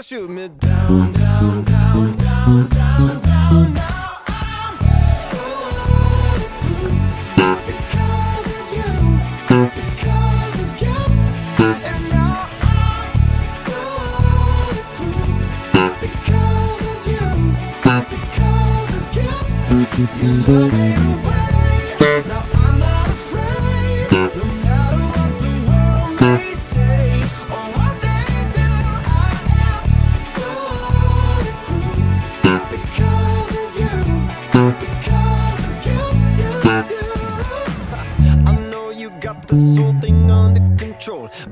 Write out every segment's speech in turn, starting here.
Now shoot me. Down, down, down, down, down, down, down. Because of you, because of you.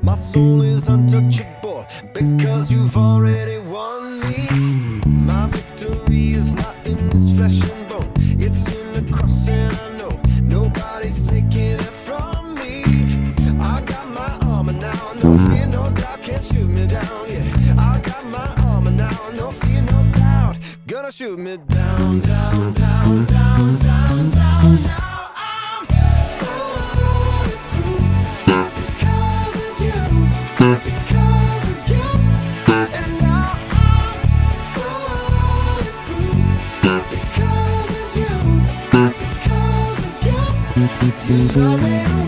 My soul is untouchable because you've already won me. My victory is not in this flesh and bone, it's in the cross, and I know nobody's taking it from me. I got my armor now, no fear, no doubt, can't shoot me down. Yeah, I got my armor now, no fear, no doubt, gonna shoot me down, down, down, down. Thank you.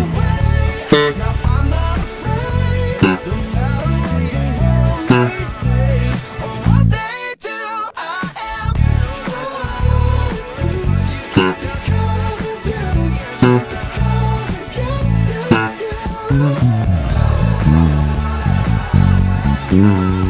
Mm-hmm.